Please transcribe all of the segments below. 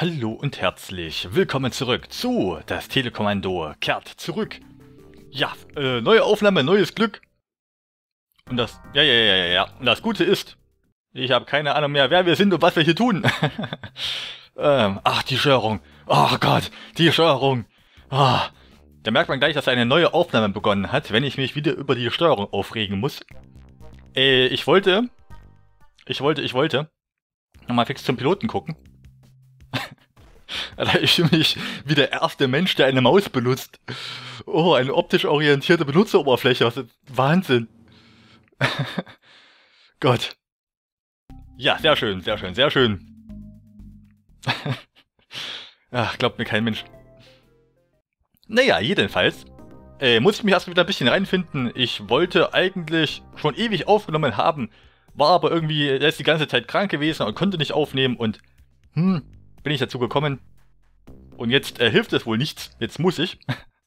Hallo und herzlich willkommen zurück zu Das Telekommando kehrt zurück. Ja, äh, neue Aufnahme, neues Glück. Und das, ja, ja, ja, ja, ja. Und das Gute ist, ich habe keine Ahnung mehr, wer wir sind und was wir hier tun. ähm, ach, die Störung. Oh Gott, die Störung. Ah. Da merkt man gleich, dass eine neue Aufnahme begonnen hat, wenn ich mich wieder über die Steuerung aufregen muss. Äh, ich wollte, ich wollte, ich wollte nochmal fix zum Piloten gucken. Alter, ich fühle mich wie der erste Mensch, der eine Maus benutzt. Oh, eine optisch orientierte Benutzeroberfläche. Was ist Wahnsinn. Gott. Ja, sehr schön, sehr schön, sehr schön. Ach, glaubt mir kein Mensch. Naja, jedenfalls äh, muss ich mich erstmal wieder ein bisschen reinfinden. Ich wollte eigentlich schon ewig aufgenommen haben, war aber irgendwie ist die ganze Zeit krank gewesen und konnte nicht aufnehmen und hm, bin ich dazu gekommen. Und jetzt äh, hilft es wohl nichts. Jetzt muss ich.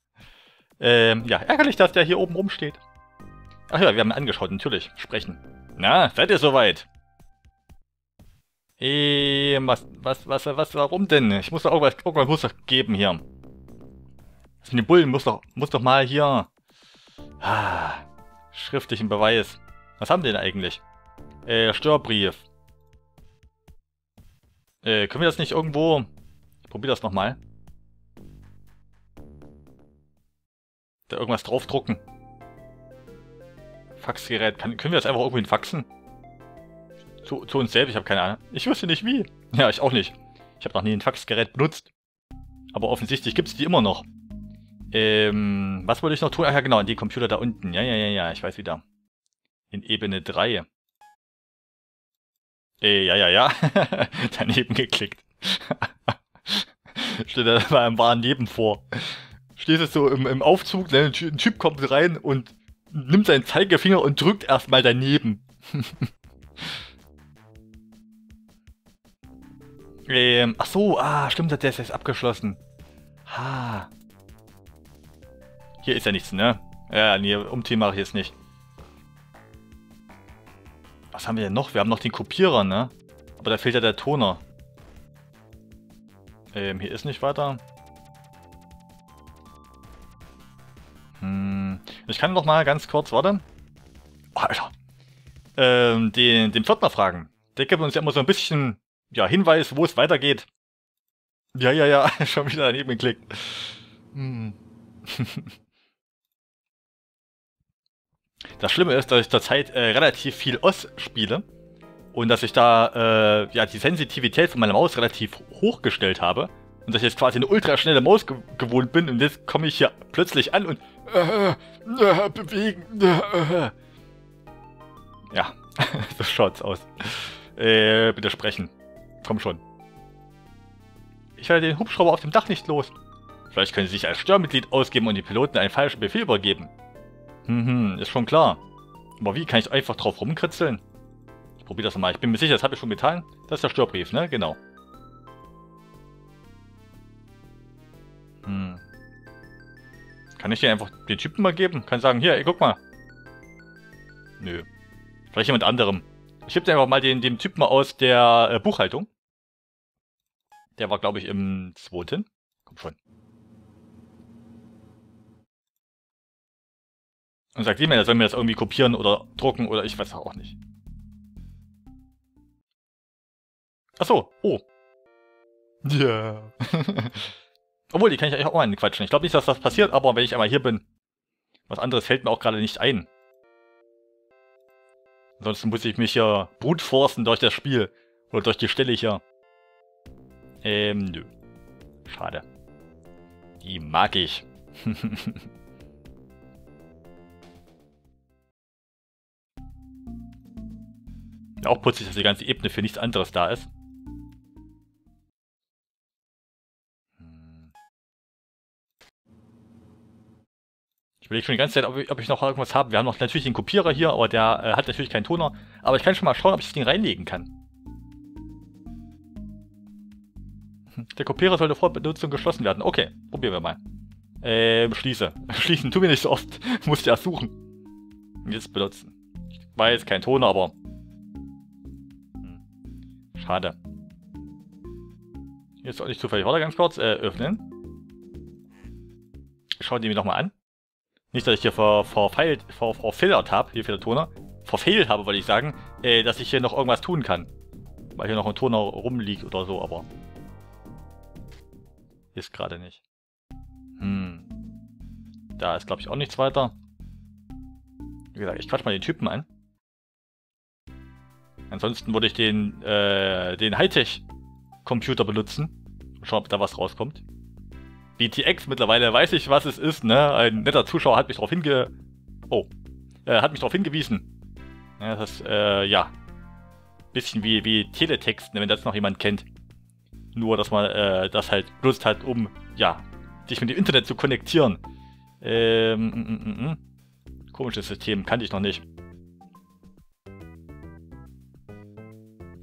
ähm, ja, ärgerlich, dass der hier oben rumsteht. Ach ja, wir haben ihn angeschaut, natürlich. Sprechen. Na, seid ihr soweit? Ähm, was, was, was, was, warum denn? Ich muss doch irgendwas, irgendwas muss doch geben hier. Das sind die Bullen, muss doch, muss doch mal hier... Ah, schriftlichen Beweis. Was haben die denn eigentlich? Äh, Störbrief. Äh, können wir das nicht irgendwo... Ich probiere das nochmal. Da irgendwas draufdrucken. Faxgerät. Kann, können wir das einfach irgendwo faxen? Zu, zu uns selbst? Ich habe keine Ahnung. Ich wüsste nicht wie. Ja, ich auch nicht. Ich habe noch nie ein Faxgerät benutzt. Aber offensichtlich gibt es die immer noch. Ähm, was wollte ich noch tun? Ach ja, genau, die Computer da unten. Ja, ja, ja, ja, ich weiß wieder. In Ebene 3. Äh, ja, ja, ja. Daneben geklickt. Steht da mal im wahren Leben vor. Stehst du so im, im Aufzug, ne, ein Typ kommt rein und nimmt seinen Zeigefinger und drückt erstmal daneben. ähm, ach so, ah, stimmt, der ist jetzt abgeschlossen. Ha. Hier ist ja nichts, ne? Ja, nee, Umziehen mache ich jetzt nicht. Was haben wir denn noch? Wir haben noch den Kopierer, ne? Aber da fehlt ja der Toner. Ähm, hier ist nicht weiter. Hm, ich kann noch mal ganz kurz, warte. Oh, Alter. Ähm, den, den Pförtner fragen. Der gibt uns ja immer so ein bisschen, ja, Hinweis, wo es weitergeht. Ja, ja, ja, schon wieder daneben geklickt. Hm. Das Schlimme ist, dass ich zurzeit äh, relativ viel OS spiele und dass ich da äh, ja die Sensitivität von meiner Maus relativ hochgestellt habe und dass ich jetzt quasi eine ultraschnelle Maus ge gewohnt bin und jetzt komme ich hier plötzlich an und äh, äh, bewegen. Äh, äh. Ja, so schaut's aus. Äh, bitte sprechen. Komm schon. Ich werde den Hubschrauber auf dem Dach nicht los. Vielleicht können Sie sich als Störmitglied ausgeben und die Piloten einen falschen Befehl übergeben. Mhm, ist schon klar. Aber wie, kann ich einfach drauf rumkritzeln? Ich probiere das nochmal. Ich bin mir sicher, das habe ich schon getan. Das ist der Störbrief, ne? Genau. Hm. Kann ich dir einfach den Typen mal geben? Kann sagen, hier, ey, guck mal. Nö. Vielleicht jemand anderem. Ich gebe dir einfach mal den, den Typen mal aus der äh, Buchhaltung. Der war, glaube ich, im zweiten. Komm schon. Und sagt er soll mir das irgendwie kopieren oder drucken oder ich weiß auch nicht. Achso, oh. Ja. Obwohl, die kann ich eigentlich auch mal quatschen. Ich glaube nicht, dass das passiert, aber wenn ich einmal hier bin, was anderes fällt mir auch gerade nicht ein. Ansonsten muss ich mich ja brutforcen durch das Spiel. Oder durch die Stelle hier. Ähm, nö. Schade. Die mag ich. Auch putzig, dass die ganze Ebene für nichts anderes da ist. Ich überlege schon die ganze Zeit, ob ich, ob ich, noch irgendwas habe. Wir haben noch natürlich den Kopierer hier, aber der äh, hat natürlich keinen Toner. Aber ich kann schon mal schauen, ob ich das Ding reinlegen kann. Der Kopierer sollte vor Benutzung geschlossen werden. Okay, probieren wir mal. Ähm, schließe. Schließen tun wir nicht so oft. Muss ja suchen. Jetzt benutzen. Ich weiß, kein Toner, aber Schade. Jetzt auch nicht zufällig. Warte ganz kurz. Äh, öffnen. Schau die mir nochmal an. Nicht, dass ich hier verfeilt, ver, verfillert habe, hier für der Toner. Verfehlt habe, wollte ich sagen, äh, dass ich hier noch irgendwas tun kann. Weil hier noch ein Toner rumliegt oder so, aber... Ist gerade nicht. Hm. Da ist, glaube ich, auch nichts weiter. Wie gesagt, ich quatsch mal den Typen an. Ansonsten würde ich den, äh, den Hightech-Computer benutzen. Schauen, ob da was rauskommt. BTX, mittlerweile weiß ich, was es ist, ne? Ein netter Zuschauer hat mich darauf hinge... Oh. Äh, hat mich darauf hingewiesen. Ja, das ist, äh, ja. Bisschen wie, wie Teletext, ne, wenn das noch jemand kennt. Nur, dass man äh, das halt benutzt hat, um, ja, sich mit dem Internet zu konnektieren. Ähm, mm, mm. mm. Komisches System, kannte ich noch nicht.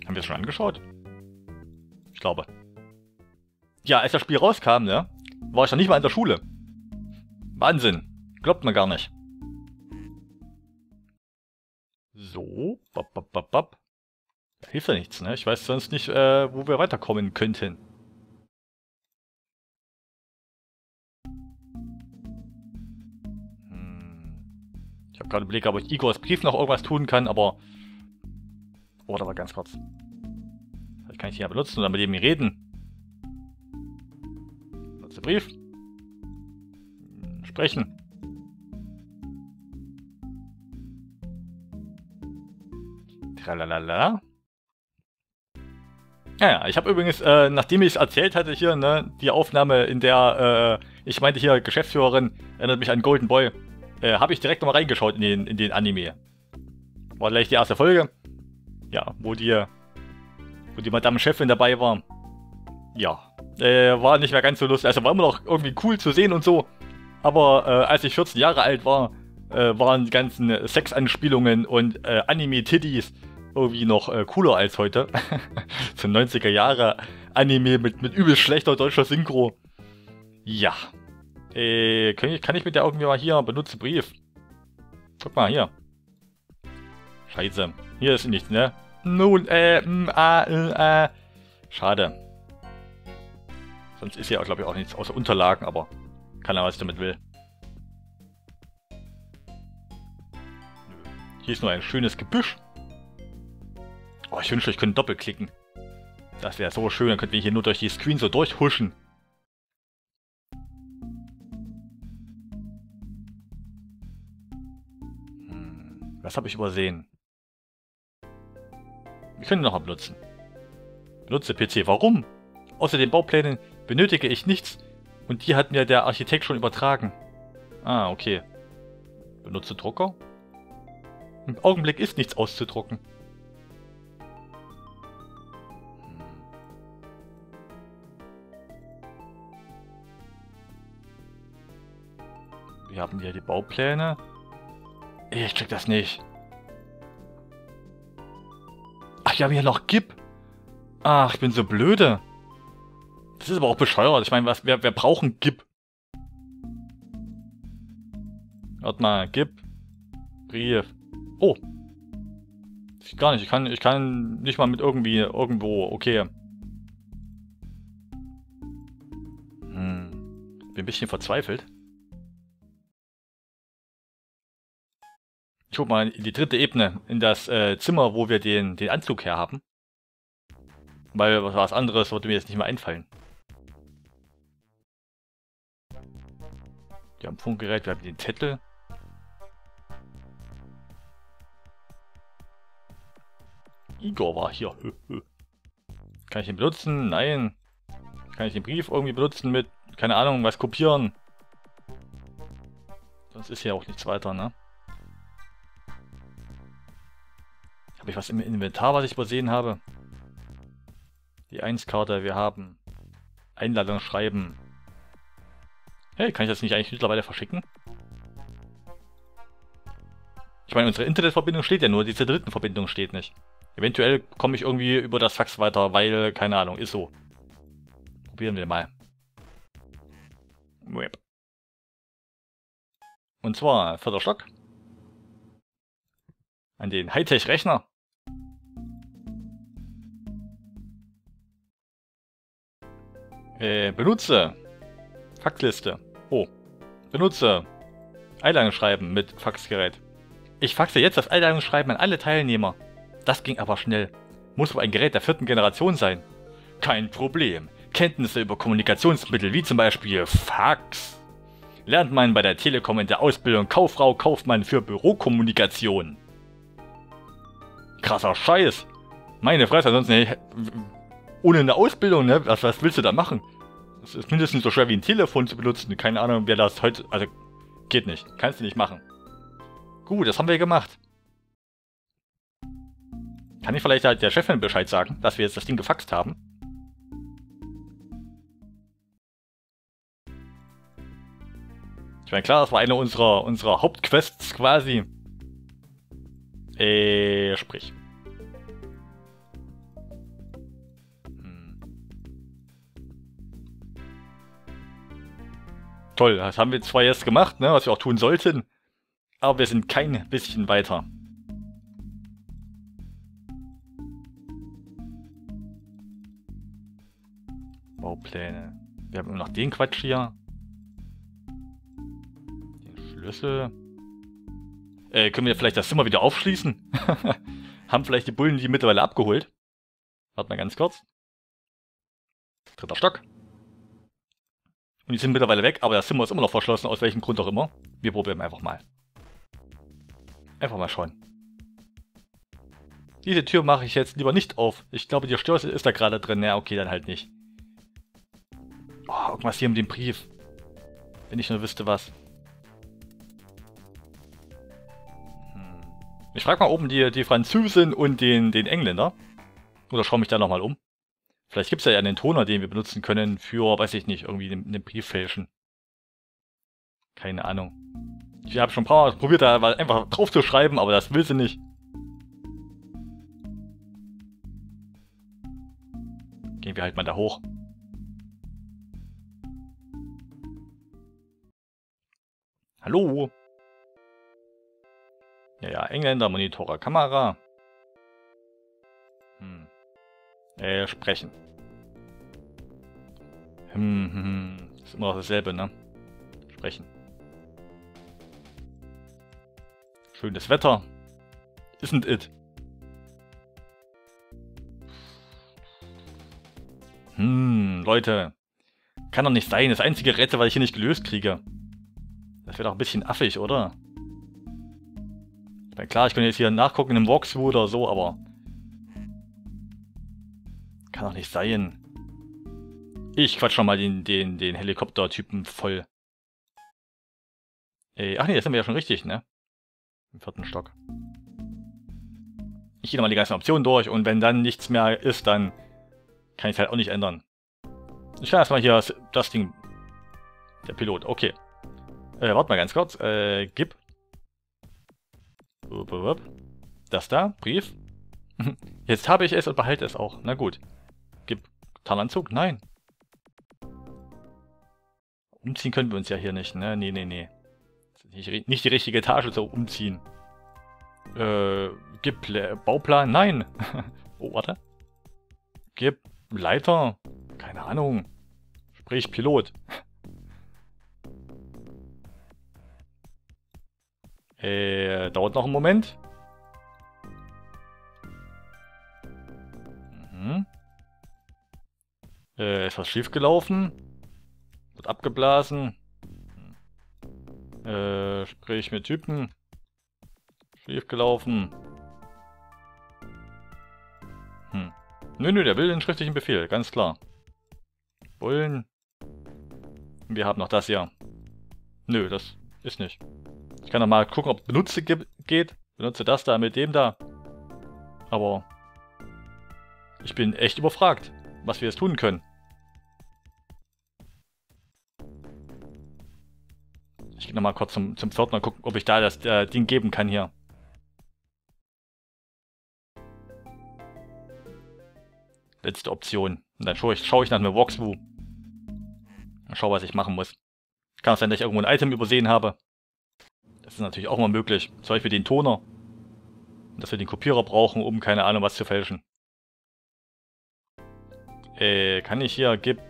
Haben wir es schon angeschaut? Ich glaube. Ja, als das Spiel rauskam, ne, war ich noch nicht mal in der Schule. Wahnsinn. Glaubt man gar nicht. So. Bap, bap, bap, bap. Hilft ja nichts, ne? Ich weiß sonst nicht, äh, wo wir weiterkommen könnten. Hm. Ich habe gerade überlegt, ob ich Igors Brief noch irgendwas tun kann, aber Oh, da war ganz kurz. Vielleicht kann ich die ja benutzen dann mit dem reden. Nutze Brief. Sprechen. Tralalala. Ja, ja, ich habe übrigens, äh, nachdem ich es erzählt hatte hier, ne, die Aufnahme, in der, äh, ich meinte hier, Geschäftsführerin erinnert mich an Golden Boy, äh, habe ich direkt nochmal reingeschaut in den, in den Anime. War gleich die erste Folge ja, wo die, wo die Madame Chefin dabei war. Ja, äh, war nicht mehr ganz so lustig. Also war immer noch irgendwie cool zu sehen und so. Aber äh, als ich 14 Jahre alt war, äh, waren die ganzen Sexanspielungen und äh, Anime-Titties irgendwie noch äh, cooler als heute. so 90er Jahre Anime mit, mit übel schlechter deutscher Synchro. Ja. Äh, kann ich, kann ich mit der irgendwie mal hier benutze Brief? Guck mal hier. Scheiße. Hier ist nichts, ne? Nun, äh, m, a, äh, äh. Schade. Sonst ist hier, glaube ich, auch nichts außer Unterlagen, aber keiner, was ich damit will. Hier ist nur ein schönes Gebüsch. Oh, ich wünschte, ich könnte doppelklicken. Das wäre so schön, dann könnten wir hier nur durch die Screen so durchhuschen. Hm, was habe ich übersehen? Wir können ihn noch benutzen. Benutze PC. Warum? Außer den Bauplänen benötige ich nichts und die hat mir der Architekt schon übertragen. Ah, okay. Benutze Drucker? Im Augenblick ist nichts auszudrucken. Hm. Wir haben hier die Baupläne. Ich check das nicht. Wir haben hier noch GIP. Ach, ich bin so blöde. Das ist aber auch bescheuert. Ich meine, was, wer, wer braucht ein GIP? Warte mal, GIP. Brief. Oh. Ich gar nicht. Ich kann, ich kann nicht mal mit irgendwie, irgendwo. Okay. Hm. Bin ein bisschen verzweifelt. Guck mal in die dritte Ebene, in das äh, Zimmer, wo wir den, den Anzug her haben. Weil was anderes würde mir jetzt nicht mehr einfallen. Wir haben Funkgerät, wir haben den Zettel. Igor war hier. Kann ich ihn benutzen? Nein. Kann ich den Brief irgendwie benutzen mit, keine Ahnung, was kopieren? Sonst ist hier auch nichts weiter, ne? Habe ich was im Inventar, was ich übersehen habe? Die 1-Karte, wir haben Einladung schreiben. Hey, kann ich das nicht eigentlich mittlerweile verschicken? Ich meine, unsere Internetverbindung steht ja nur, dritten Verbindung steht nicht. Eventuell komme ich irgendwie über das Fax weiter, weil, keine Ahnung, ist so. Probieren wir mal. Und zwar vierter Stock. An den Äh, benutze. Faxliste. Oh. Benutze. Einladungsschreiben mit Faxgerät. Ich faxe jetzt das Einladungsschreiben an alle Teilnehmer. Das ging aber schnell. Muss wohl ein Gerät der vierten Generation sein. Kein Problem. Kenntnisse über Kommunikationsmittel wie zum Beispiel Fax. Lernt man bei der Telekom in der Ausbildung Kauffrau Kaufmann für Bürokommunikation. Krasser Scheiß. Meine Fresse, ansonsten ohne eine Ausbildung, ne? Was, was willst du da machen? Es ist mindestens so schwer wie ein Telefon zu benutzen. Keine Ahnung, wer das heute... Also, geht nicht. Kannst du nicht machen. Gut, das haben wir gemacht. Kann ich vielleicht halt der Chefin Bescheid sagen, dass wir jetzt das Ding gefaxt haben? Ich meine, klar, das war eine unserer, unserer Hauptquests quasi. Äh, sprich. Toll, das haben wir zwar jetzt gemacht, ne, was wir auch tun sollten, aber wir sind kein bisschen weiter. Baupläne. Wir haben immer noch den Quatsch hier. Schlüssel. Äh, können wir vielleicht das Zimmer wieder aufschließen? Haben vielleicht die Bullen die mittlerweile abgeholt? Warte mal ganz kurz. Dritter Stock. Und die sind mittlerweile weg, aber das Zimmer ist immer noch verschlossen, aus welchem Grund auch immer. Wir probieren einfach mal. Einfach mal schauen. Diese Tür mache ich jetzt lieber nicht auf. Ich glaube, die Störse ist da gerade drin. Ja, okay, dann halt nicht. Oh, irgendwas hier mit dem Brief. Wenn ich nur wüsste, was. Ich frage mal oben die, die Französin und den, den Engländer. Oder schaue mich da nochmal um. Vielleicht gibt es ja einen Toner, den wir benutzen können für, weiß ich nicht, irgendwie einen, Brief fälschen. Keine Ahnung. Ich habe schon ein paar Mal probiert, da einfach drauf zu schreiben, aber das will sie nicht. Gehen wir halt mal da hoch. Hallo? Ja, ja, Engländer, Monitorer, Kamera. Äh, sprechen. Hm, hm, hm. Ist immer noch dasselbe, ne? Sprechen. Schönes Wetter. Isn't it? Hm, Leute. Kann doch nicht sein. Das einzige Rätsel, was ich hier nicht gelöst kriege. Das wäre doch ein bisschen affig, oder? Na klar, ich könnte jetzt hier nachgucken im Walkthrough oder so, aber... Kann doch nicht sein. Ich quatsch schon mal den, den, den Helikopter-Typen voll. Ey, ach nee, das sind wir ja schon richtig, ne? Im vierten Stock. Ich gehe nochmal die ganzen Optionen durch und wenn dann nichts mehr ist, dann kann ich es halt auch nicht ändern. Ich kann erstmal hier das Ding... Der Pilot, okay. Äh, warte mal ganz kurz. Äh, gib das da, Brief. Jetzt habe ich es und behalte es auch. Na gut. Tarnanzug? Nein. Umziehen können wir uns ja hier nicht, ne? Nee, nee, nee. Nicht, nicht die richtige Etage zu umziehen. Äh, gib Pla Bauplan? Nein. oh, warte. Gib Leiter? Keine Ahnung. Sprich Pilot. Äh, dauert noch einen Moment. Mhm. Äh, ist was schiefgelaufen? Wird abgeblasen. Äh, sprich mit Typen. Schiefgelaufen. Hm. Nö, nö, der will den schriftlichen Befehl, ganz klar. Bullen. Wir haben noch das hier. Nö, das ist nicht. Ich kann noch mal gucken, ob Benutze geht. Benutze das da mit dem da. Aber ich bin echt überfragt, was wir jetzt tun können. Ich nochmal kurz zum, zum Pförtner gucken, ob ich da das äh, Ding geben kann hier. Letzte Option. Und dann schaue ich, schau ich nach einem Walkthrough. Und schau, was ich machen muss. Kann auch sein, dass ich irgendwo ein Item übersehen habe. Das ist natürlich auch mal möglich. Zum Beispiel den Toner. Dass wir den Kopierer brauchen, um keine Ahnung was zu fälschen. Äh, kann ich hier, gib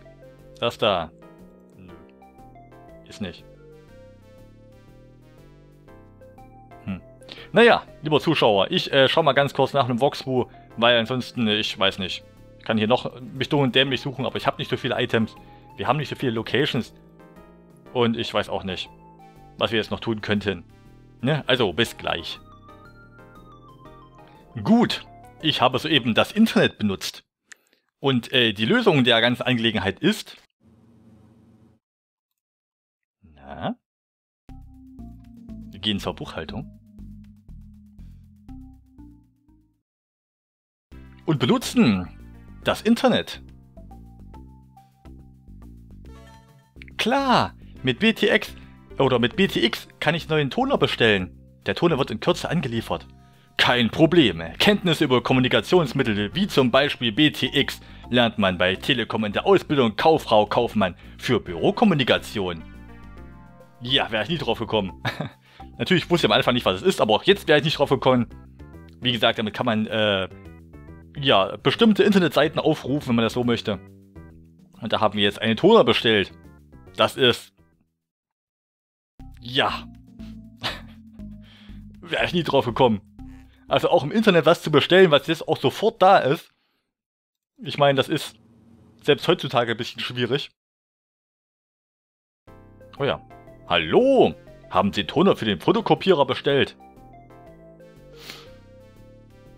Das da. Nö. Ist nicht. Naja, lieber Zuschauer, ich äh, schau mal ganz kurz nach einem Voxbu, weil ansonsten, äh, ich weiß nicht. Ich kann hier noch mich dumm und dämlich suchen, aber ich habe nicht so viele Items. Wir haben nicht so viele Locations. Und ich weiß auch nicht, was wir jetzt noch tun könnten. Ne? Also, bis gleich. Gut, ich habe soeben das Internet benutzt. Und äh, die Lösung der ganzen Angelegenheit ist... Na? Wir gehen zur Buchhaltung. Und benutzen das Internet. Klar, mit BTX oder mit BTX kann ich neuen Toner bestellen. Der Toner wird in Kürze angeliefert. Kein Problem. Kenntnisse über Kommunikationsmittel wie zum Beispiel BTX lernt man bei Telekom in der Ausbildung Kauffrau Kaufmann für Bürokommunikation. Ja, wäre ich nie drauf gekommen. Natürlich wusste ich am Anfang nicht, was es ist, aber auch jetzt wäre ich nicht drauf gekommen. Wie gesagt, damit kann man äh, ja, bestimmte Internetseiten aufrufen, wenn man das so möchte. Und da haben wir jetzt einen Toner bestellt. Das ist... Ja. wäre ich nie drauf gekommen. Also auch im Internet was zu bestellen, was jetzt auch sofort da ist. Ich meine, das ist selbst heutzutage ein bisschen schwierig. Oh ja. Hallo! Haben Sie Toner für den Fotokopierer bestellt?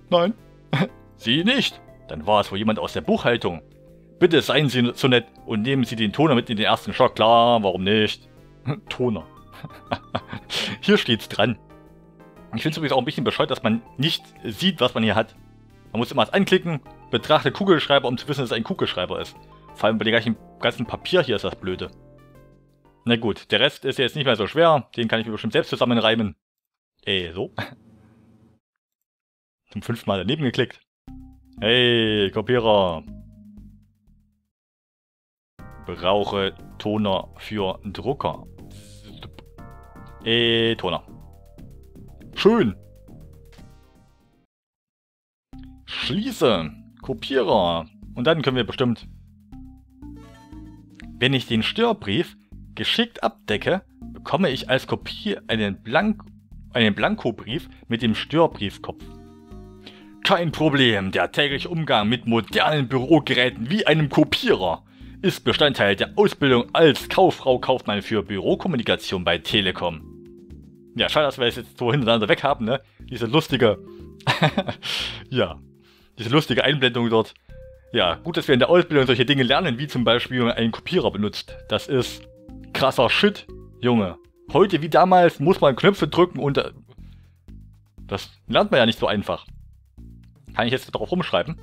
Nein. Sie nicht? Dann war es wohl jemand aus der Buchhaltung. Bitte seien Sie so nett und nehmen Sie den Toner mit in den ersten Schock. Klar, warum nicht? Toner. Hier steht's dran. Ich finde es übrigens auch ein bisschen bescheuert, dass man nicht sieht, was man hier hat. Man muss immer was anklicken, betrachte Kugelschreiber, um zu wissen, dass es ein Kugelschreiber ist. Vor allem bei dem ganzen, Papier hier ist das blöde. Na gut, der Rest ist jetzt nicht mehr so schwer. Den kann ich mir bestimmt selbst zusammenreimen. Äh, so. Zum fünften Mal daneben geklickt. Hey, Kopierer. Brauche Toner für Drucker. Äh, Toner. Schön. Schließe. Kopierer. Und dann können wir bestimmt... Wenn ich den Störbrief geschickt abdecke, bekomme ich als Kopie einen, Blank einen Blankobrief mit dem Störbriefkopf. Kein Problem, der tägliche Umgang mit modernen Bürogeräten wie einem Kopierer ist Bestandteil der Ausbildung als Kauffrau Kaufmann für Bürokommunikation bei Telekom. Ja, schade, dass wir es jetzt so hintereinander weg haben, ne? Diese lustige, ja, diese lustige Einblendung dort. Ja, gut, dass wir in der Ausbildung solche Dinge lernen, wie zum Beispiel, wie man einen Kopierer benutzt. Das ist krasser Shit, Junge. Heute wie damals muss man Knöpfe drücken und... Äh, das lernt man ja nicht so einfach. Kann ich jetzt darauf rumschreiben?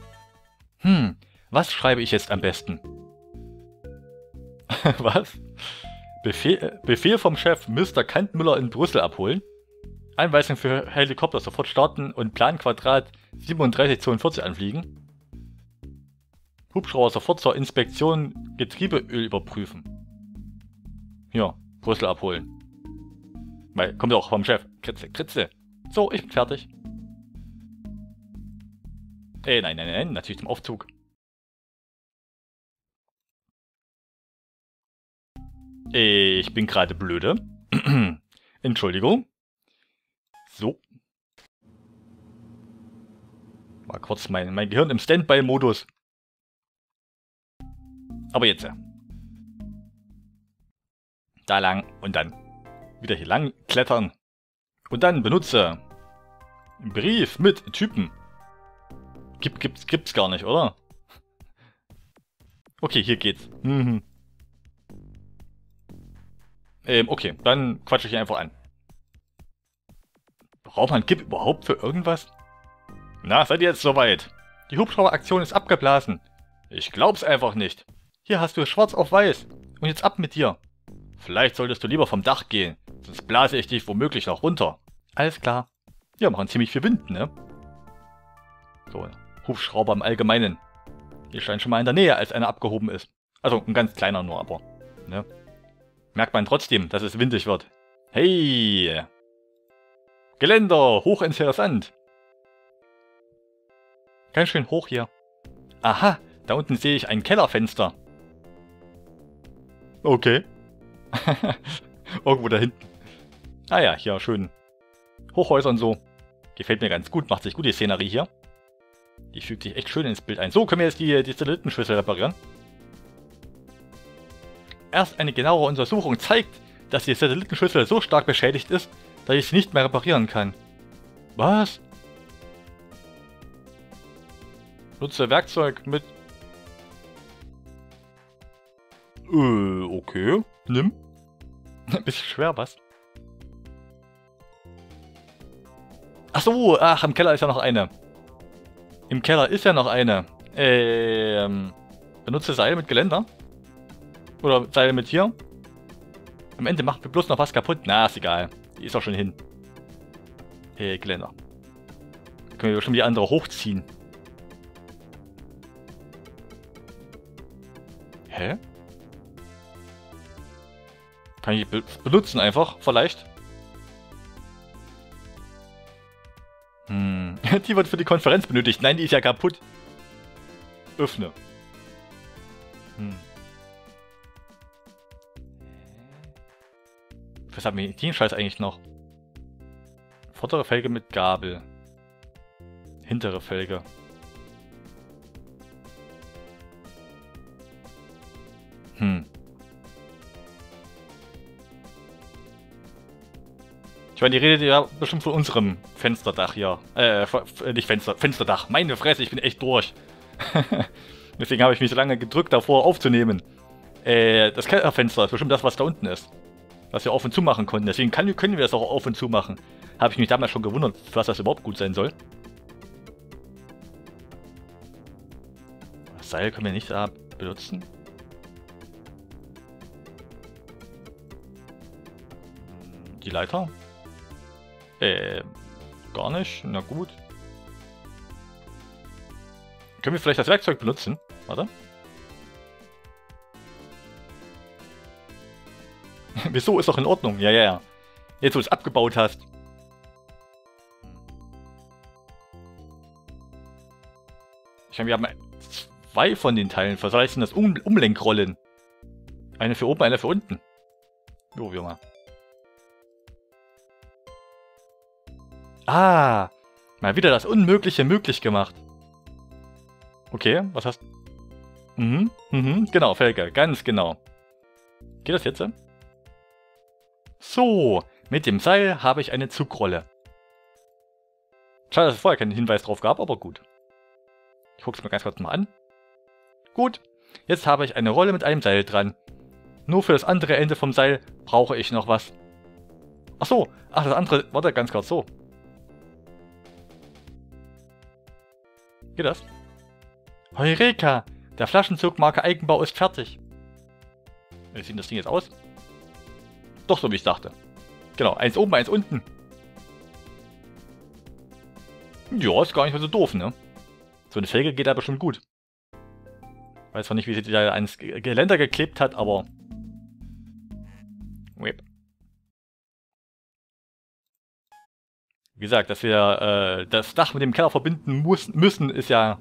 Hm, was schreibe ich jetzt am besten? was? Befehl, Befehl vom Chef Mr. Kantmüller in Brüssel abholen. Einweisung für Helikopter sofort starten und Planquadrat 3742 anfliegen. Hubschrauber sofort zur Inspektion Getriebeöl überprüfen. Ja, Brüssel abholen. Weil, kommt ja auch vom Chef. Kritze, Kritze. So, ich bin fertig. Äh, nein, nein, nein, natürlich zum Aufzug. Ich bin gerade blöde. Entschuldigung. So. Mal kurz mein, mein Gehirn im Standby-Modus. Aber jetzt. Da lang und dann wieder hier lang klettern. Und dann benutze Brief mit Typen. Gibt, gibt's, gibt's gar nicht, oder? Okay, hier geht's. Mhm. Ähm, okay, dann quatsche ich einfach an. Braucht man GIP überhaupt für irgendwas? Na, seid ihr jetzt soweit? Die Hubschrauberaktion ist abgeblasen. Ich glaub's einfach nicht. Hier hast du schwarz auf weiß. Und jetzt ab mit dir. Vielleicht solltest du lieber vom Dach gehen, sonst blase ich dich womöglich noch runter. Alles klar. Ja, machen ziemlich viel Wind, ne? So, Hubschrauber im Allgemeinen. Hier scheint schon mal in der Nähe, als einer abgehoben ist. Also ein ganz kleiner nur, aber. Ne? merkt man trotzdem, dass es windig wird. Hey! Geländer, hochinteressant. Ganz schön hoch hier. Aha, da unten sehe ich ein Kellerfenster. Okay. Irgendwo da hinten. Ah ja, hier schön. Hochhäuser und so. Gefällt mir ganz gut, macht sich gut die Szenerie hier. Die fügt sich echt schön ins Bild ein. So, können wir jetzt die, die Satellitenschüssel reparieren. Erst eine genauere Untersuchung zeigt, dass die Satellitenschüssel so stark beschädigt ist, dass ich sie nicht mehr reparieren kann. Was? Nutze Werkzeug mit... Äh, okay. Nimm. Bisschen schwer, was? Ach so, ach, im Keller ist ja noch eine. Im Keller ist ja noch eine. Ähm, benutze Seil mit Geländer. Oder Seil mit hier. Am Ende macht mir bloß noch was kaputt. Na, ist egal. Die ist auch schon hin. Äh, Geländer. Können wir schon die andere hochziehen. Hä? Kann ich be benutzen einfach, vielleicht? Hm. die wird für die Konferenz benötigt. Nein, die ist ja kaputt. Öffne. Hm. Was haben wir den Scheiß eigentlich noch? Vordere Felge mit Gabel. Hintere Felge. Hm. Ich meine, die redet ja bestimmt von unserem Fensterdach hier. Äh, äh, nicht Fenster, Fensterdach. Meine Fresse, ich bin echt durch. Deswegen habe ich mich so lange gedrückt davor aufzunehmen. Äh, das Kellerfenster ist bestimmt das, was da unten ist. Was wir auf und zu machen konnten. Deswegen kann, können wir das auch auf und zu machen. Habe ich mich damals schon gewundert, was das überhaupt gut sein soll. Das Seil können wir nicht äh, benutzen. Die Leiter? Äh, gar nicht. Na gut. Können wir vielleicht das Werkzeug benutzen? Warte. Wieso? Ist doch in Ordnung. Ja, ja, ja. Jetzt, wo du es abgebaut hast. Ich meine, wir haben zwei von den Teilen. Vielleicht sind das um Umlenkrollen. Eine für oben, eine für unten. Jo, wie mal. Ah, mal wieder das Unmögliche möglich gemacht. Okay, was hast... Mhm, mhm, genau, Felge, ganz genau. Geht das jetzt? So, mit dem Seil habe ich eine Zugrolle. Schade, dass es vorher keinen Hinweis drauf gab, aber gut. Ich gucke es mir ganz kurz mal an. Gut, jetzt habe ich eine Rolle mit einem Seil dran. Nur für das andere Ende vom Seil brauche ich noch was. Ach so, ach das andere, warte ganz kurz so. Geht das? Heureka! Der Flaschenzugmarke Eigenbau ist fertig. Wie sieht das Ding jetzt aus? Doch so wie ich dachte. Genau, eins oben, eins unten. Ja, ist gar nicht mehr so doof, ne? So eine Felge geht aber schon gut. Weiß zwar nicht, wie sie da ans Geländer geklebt hat, aber... Whip. Wie gesagt, dass wir äh, das Dach mit dem Keller verbinden muss, müssen, ist ja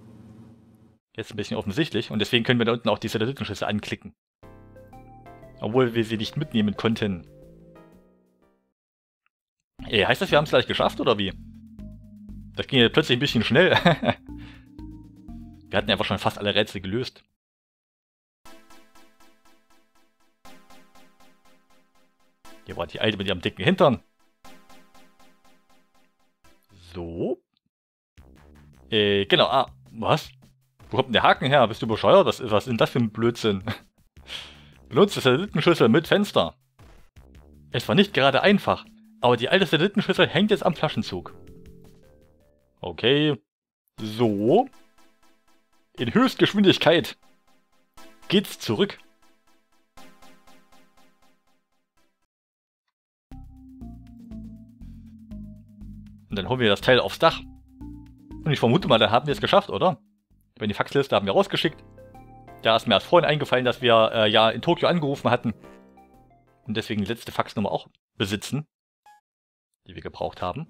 jetzt ein bisschen offensichtlich. Und deswegen können wir da unten auch die Satellitenschüsse anklicken. Obwohl wir sie nicht mitnehmen konnten. Ey, heißt das, wir haben es gleich geschafft, oder wie? Das ging ja plötzlich ein bisschen schnell. wir hatten einfach schon fast alle Rätsel gelöst. Hier war die Alte mit ihrem dicken Hintern. So. Äh, genau. Ah, was? Wo kommt denn der Haken her? Bist du bescheuert? Was, was ist denn das für ein Blödsinn? Benutze Satellitenschüssel mit Fenster. Es war nicht gerade einfach, aber die alte Satellitenschüssel hängt jetzt am Flaschenzug. Okay. So. In Höchstgeschwindigkeit geht's zurück. Dann holen wir das Teil aufs Dach. Und ich vermute mal, dann haben wir es geschafft, oder? Wenn die Faxliste haben wir rausgeschickt. Da ist mir erst vorhin eingefallen, dass wir äh, ja in Tokio angerufen hatten. Und deswegen die letzte Faxnummer auch besitzen. Die wir gebraucht haben.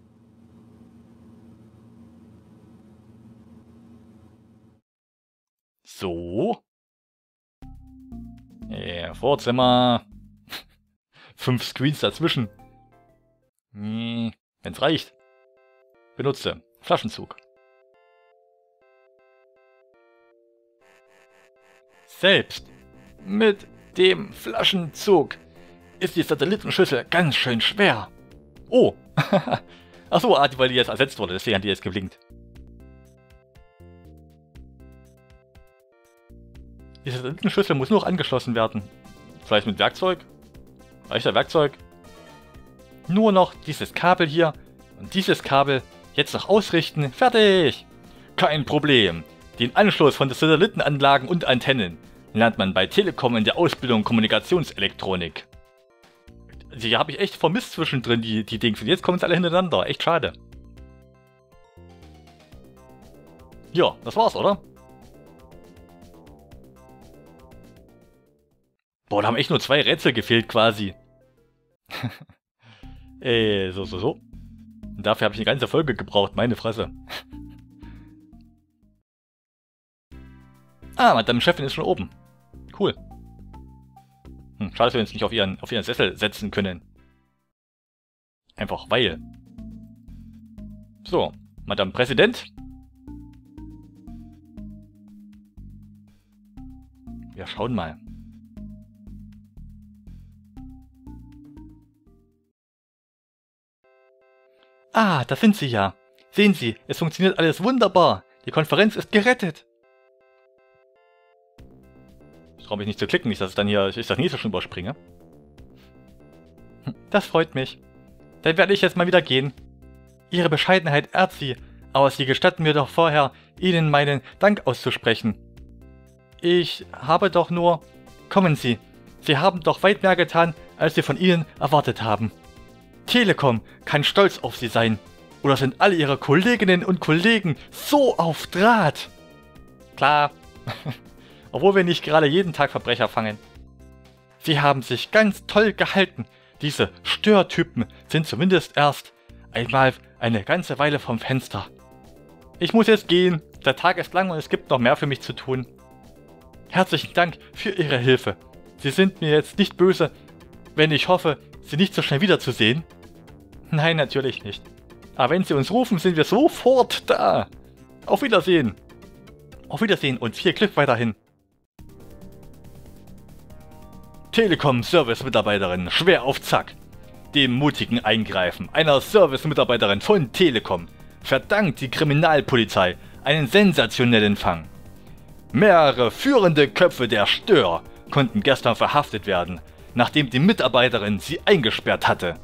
So. Yeah, Vorzimmer. Fünf Screens dazwischen. Hm, wenn's reicht. Benutze. Flaschenzug. Selbst mit dem Flaschenzug ist die Satellitenschüssel ganz schön schwer. Oh. Achso, ah, weil die jetzt ersetzt wurde, deswegen hat die jetzt geblinkt. Die Satellitenschüssel muss nur noch angeschlossen werden. Vielleicht mit Werkzeug? Reicht da Werkzeug? Nur noch dieses Kabel hier und dieses Kabel jetzt noch ausrichten. Fertig! Kein Problem. Den Anschluss von Satellitenanlagen und Antennen lernt man bei Telekom in der Ausbildung Kommunikationselektronik. Die habe ich echt vermisst zwischendrin, die, die Dings. Und jetzt kommen sie alle hintereinander. Echt schade. Ja, das war's, oder? Boah, da haben echt nur zwei Rätsel gefehlt quasi. äh, so, so, so. Und dafür habe ich eine ganze Folge gebraucht, meine Fresse. ah, Madame Chefin ist schon oben. Cool. Hm, schade, dass wir uns nicht auf ihren, auf ihren Sessel setzen können. Einfach weil. So, Madame Präsident. Wir schauen mal. Ah, da sind Sie ja. Sehen Sie, es funktioniert alles wunderbar. Die Konferenz ist gerettet. Ich traue mich nicht zu klicken, nicht, dass ich dann hier ich das nächste schon überspringe. Hm, das freut mich. Dann werde ich jetzt mal wieder gehen. Ihre Bescheidenheit ehrt Sie, aber Sie gestatten mir doch vorher, Ihnen meinen Dank auszusprechen. Ich habe doch nur... Kommen Sie, Sie haben doch weit mehr getan, als wir von Ihnen erwartet haben. Telekom kann stolz auf sie sein. Oder sind alle ihre Kolleginnen und Kollegen so auf Draht? Klar. Obwohl wir nicht gerade jeden Tag Verbrecher fangen. Sie haben sich ganz toll gehalten. Diese Störtypen sind zumindest erst einmal eine ganze Weile vom Fenster. Ich muss jetzt gehen. Der Tag ist lang und es gibt noch mehr für mich zu tun. Herzlichen Dank für Ihre Hilfe. Sie sind mir jetzt nicht böse, wenn ich hoffe, Sie nicht so schnell wiederzusehen. Nein, natürlich nicht. Aber wenn Sie uns rufen, sind wir sofort da. Auf Wiedersehen. Auf Wiedersehen und viel Glück weiterhin. Telekom-Service-Mitarbeiterin schwer auf Zack. Dem mutigen Eingreifen einer Service-Mitarbeiterin von Telekom verdankt die Kriminalpolizei einen sensationellen Fang. Mehrere führende Köpfe der Stör konnten gestern verhaftet werden, nachdem die Mitarbeiterin sie eingesperrt hatte.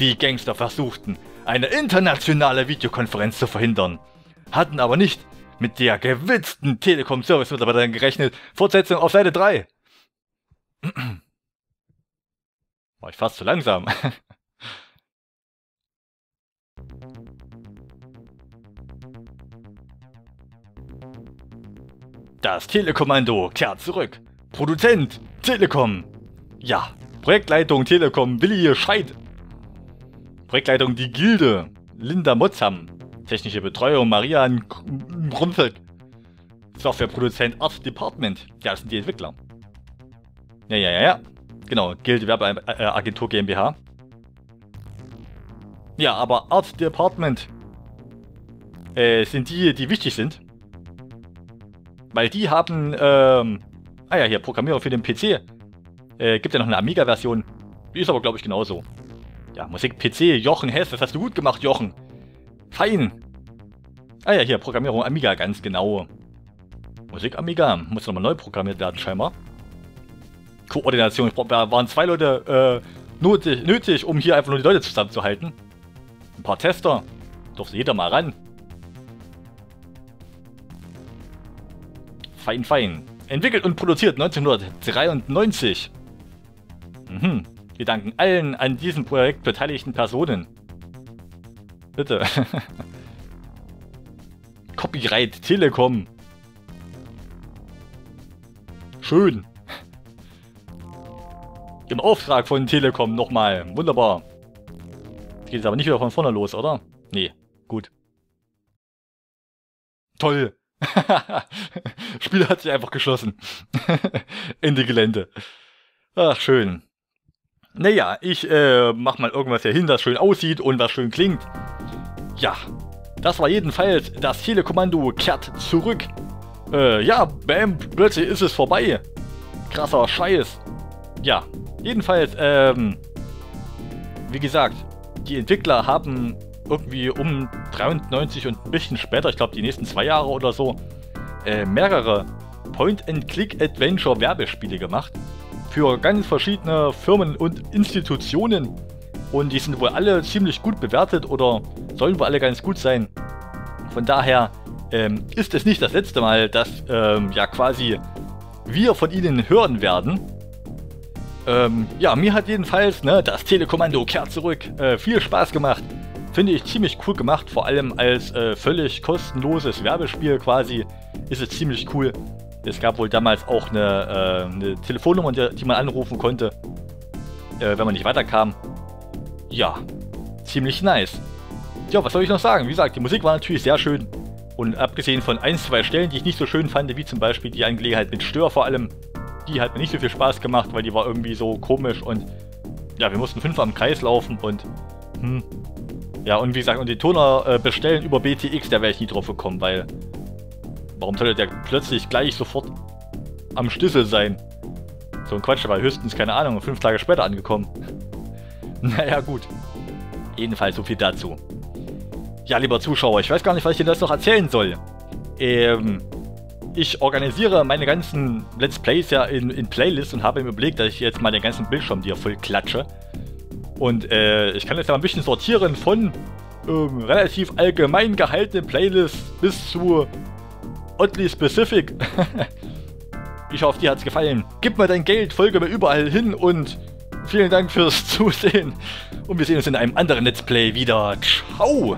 Die Gangster versuchten, eine internationale Videokonferenz zu verhindern, hatten aber nicht mit der gewitzten Telekom-Service-Mitarbeiterin gerechnet. Fortsetzung auf Seite 3. War ich fast zu langsam. Das Telekommando kehrt zurück. Produzent Telekom. Ja, Projektleitung Telekom Willi Scheid Projektleitung Die Gilde, Linda Motzham. Technische Betreuung Marian Rumfeld. Softwareproduzent Art Department. Ja, das sind die Entwickler. Ja, ja, ja, ja. Genau, Gilde Werbeagentur GmbH. Ja, aber Art Department äh, sind die, die wichtig sind. Weil die haben, ähm, ah ja, hier, Programmierung für den PC. Äh, gibt ja noch eine Amiga-Version. Die ist aber, glaube ich, genauso. Ja, Musik PC, Jochen Hess, das hast du gut gemacht, Jochen. Fein. Ah ja, hier, Programmierung Amiga, ganz genau. Musik Amiga, muss nochmal neu programmiert werden, scheinbar. Koordination, ich brauch, da waren zwei Leute äh, nötig, nötig, um hier einfach nur die Leute zusammenzuhalten. Ein paar Tester, durfte jeder mal ran. Fein, fein. Entwickelt und produziert 1993. Mhm. Wir danken allen an diesem Projekt beteiligten Personen. Bitte. Copyright Telekom. Schön. Im Auftrag von Telekom nochmal. Wunderbar. Geht es aber nicht wieder von vorne los, oder? Nee. Gut. Toll. Spiel hat sich einfach geschlossen. Ende Gelände. Ach, schön. Naja, ich äh, mach mal irgendwas hier hin, das schön aussieht und was schön klingt. Ja, das war jedenfalls das Telekommando kehrt zurück. Äh, ja, bam, plötzlich ist es vorbei. Krasser Scheiß. Ja, jedenfalls, ähm, wie gesagt, die Entwickler haben irgendwie um 93 und ein bisschen später, ich glaube die nächsten zwei Jahre oder so, äh, mehrere Point-and-Click-Adventure-Werbespiele gemacht. Für ganz verschiedene Firmen und Institutionen. Und die sind wohl alle ziemlich gut bewertet oder sollen wohl alle ganz gut sein. Von daher ähm, ist es nicht das letzte Mal, dass ähm, ja quasi wir von ihnen hören werden. Ähm, ja, mir hat jedenfalls ne, das Telekommando kehrt zurück äh, viel Spaß gemacht. Finde ich ziemlich cool gemacht, vor allem als äh, völlig kostenloses Werbespiel quasi ist es ziemlich cool. Es gab wohl damals auch eine, äh, eine Telefonnummer, die man anrufen konnte, äh, wenn man nicht weiterkam. Ja, ziemlich nice. Ja, was soll ich noch sagen? Wie gesagt, die Musik war natürlich sehr schön. Und abgesehen von ein, zwei Stellen, die ich nicht so schön fand, wie zum Beispiel die Angelegenheit mit Stör vor allem, die hat mir nicht so viel Spaß gemacht, weil die war irgendwie so komisch und ja, wir mussten fünf am Kreis laufen und hm. Ja, und wie gesagt, und den Toner äh, bestellen über BTX, da wäre ich nie drauf gekommen, weil warum sollte der plötzlich gleich sofort am Schlüssel sein? So ein Quatsch, war höchstens, keine Ahnung, fünf Tage später angekommen. naja, gut. Jedenfalls so viel dazu. Ja, lieber Zuschauer, ich weiß gar nicht, was ich dir das noch erzählen soll. Ähm, ich organisiere meine ganzen Let's Plays ja in, in Playlists und habe mir überlegt, dass ich jetzt mal den ganzen Bildschirm dir voll klatsche. Und äh, ich kann jetzt ja ein bisschen sortieren von ähm, relativ allgemein gehaltenen Playlists bis zu oddly specific. ich hoffe, dir hat's gefallen. Gib mir dein Geld, folge mir überall hin und vielen Dank fürs Zusehen. Und wir sehen uns in einem anderen Let's Play wieder. Ciao!